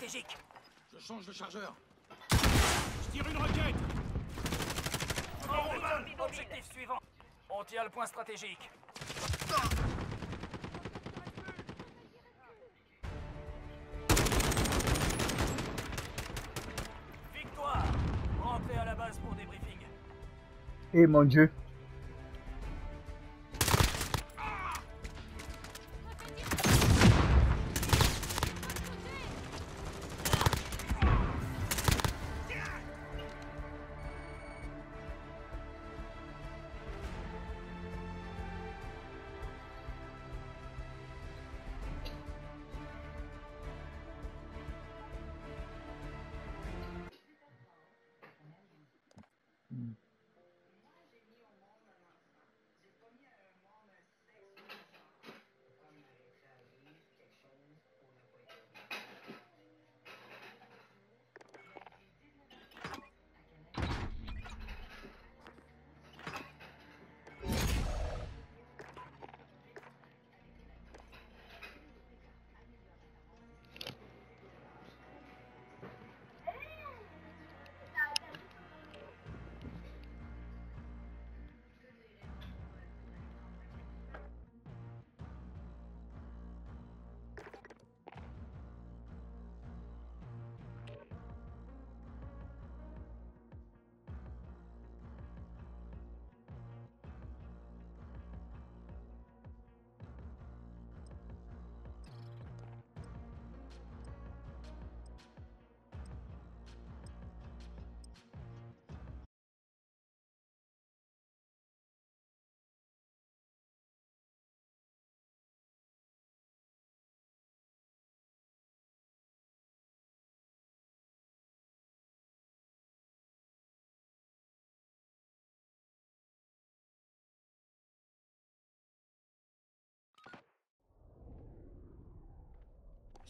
stratégique. Je change de chargeur. Je tire une roquette. Objectif suivant. On tient le point stratégique. Victoire. Rentrez à la base pour débriefing. Eh mon dieu.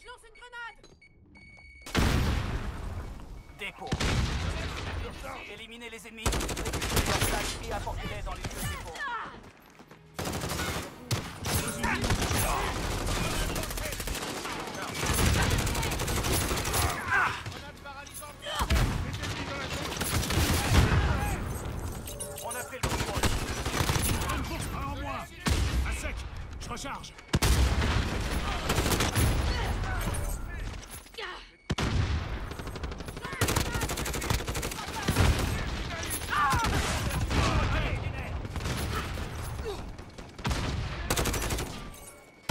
Je lance une grenade Dépôt. Éliminez les ennemis. Récupérez leurs sacs et apportez-les dans les lieux de dépôt. On a pris le contrôle. Une course en moi À sec Je recharge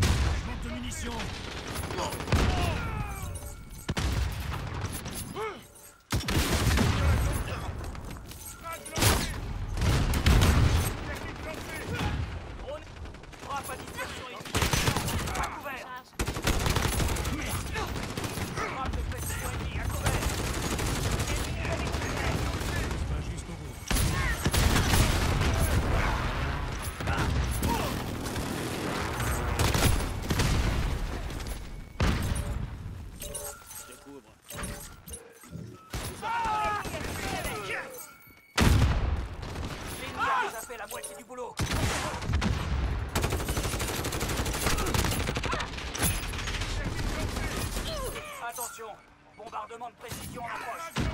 Je manque de munitions Drone. Frappe à dispersion ici. À couvert. Frappe de précision ennemie. À couvert. Pas juste au bout. Je te couvre. L'ennemi a déjà fait la moitié du boulot. Attention, bombardement de précision en approche.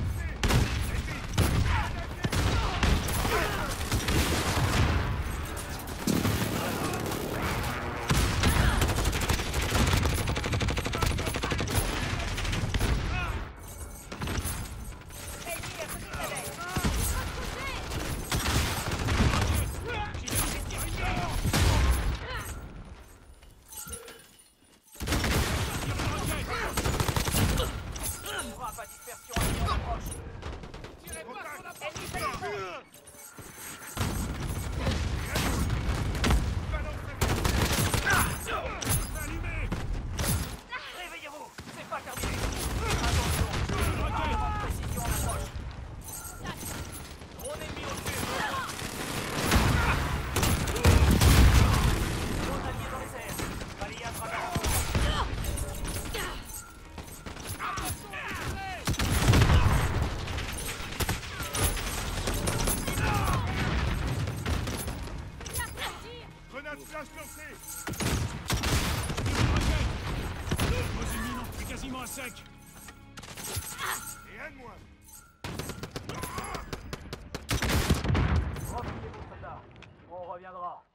边个？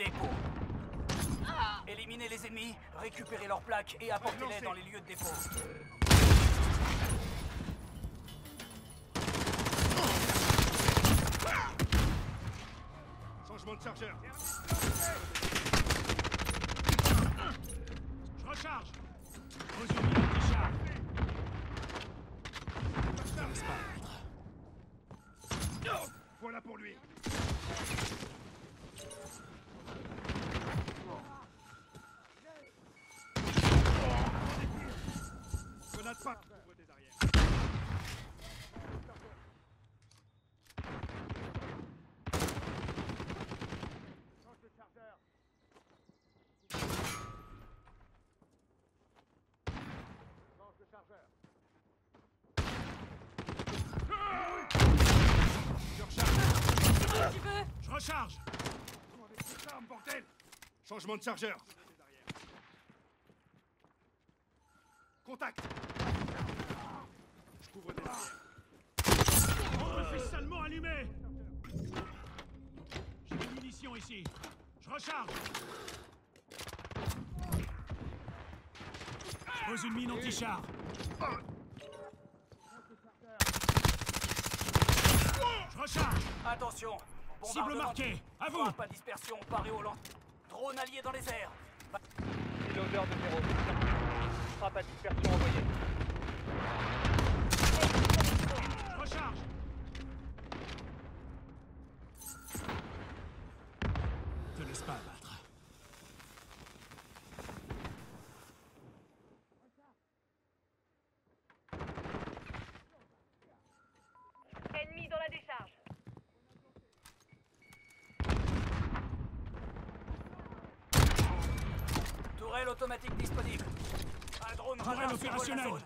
Dépôt. Éliminez les ennemis, récupérez leurs plaques et apportez-les dans les lieux de dépôt. Changement de chargeur. Je recharge. Anti-char. Voilà pour lui. Grenade pas. Ouvre tes arrières. Je recharge. Tu veux Je recharge. Changement de chargeur. Contact. Je couvre arrières. On me fait salement allumé J'ai des munitions ici. Je recharge. Je pose une mine anti-char. Je recharge. Attention Cible marquée. À vous. Frappe à dispersion, paré au lance. Drone allié dans les airs. Piloteur de zéro. Frappe à dispersion envoyée. Recharge. Te laisse pas abattre. Tourelle automatique disponible. Un drone radar survole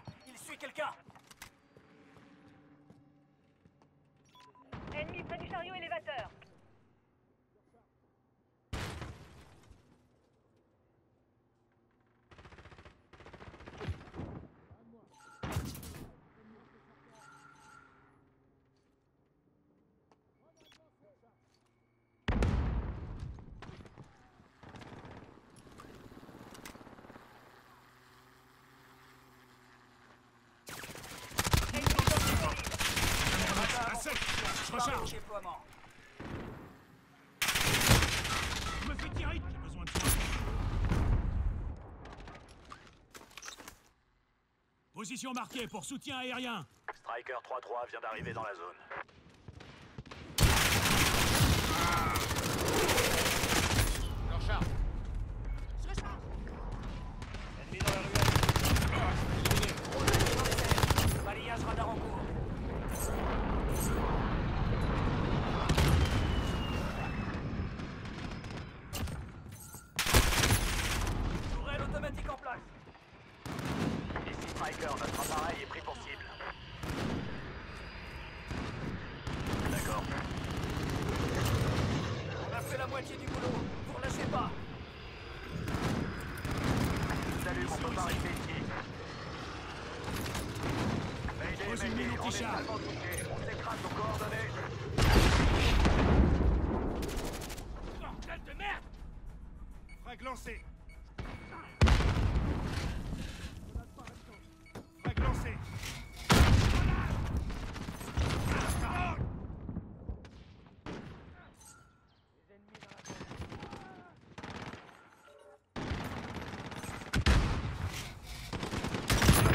recharge. Je me fais tirer J'ai besoin de toi. Position marquée pour soutien aérien. Striker 3-3 vient d'arriver dans la zone. Je recharge. Ennemi dans la ruelle. Balayage radar en cours. Tourelle automatique en place. Ici Striker, notre appareil est pris pour cible. D'accord. On a fait la moitié du boulot. Vous relâchez pas. Salut, on peut pas rester ici. Pose une Mayday, mine on s'écrase nos coordonnées. Bordel de merde Frag lancé. Frag lancé.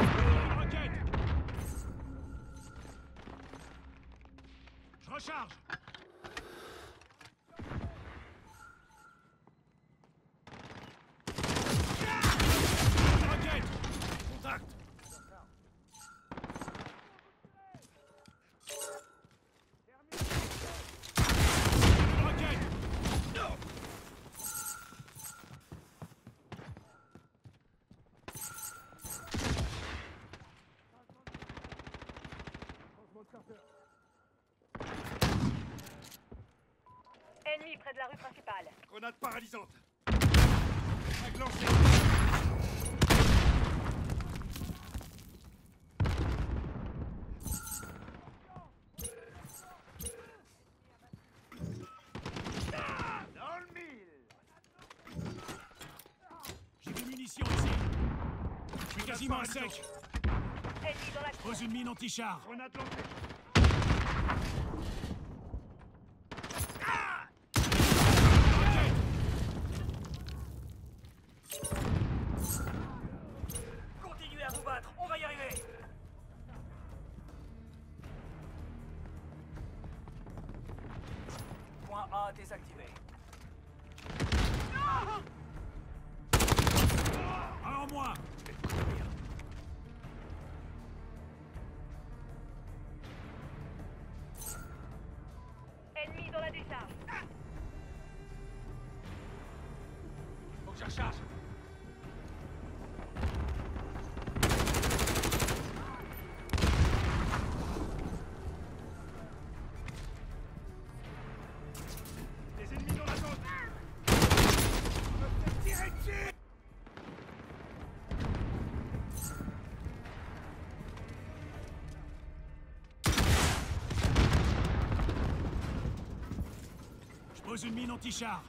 Une roquette. Je recharge. Une roquette. Contact. Une roquette. Ennemi près de la rue principale. Grenade paralysante. Dans le mille J'ai des munitions ici. Je suis quasiment à sec. Pose une mine anti-char. Grenade lancée. A désactivé. Un en moins. Une mine anti-char.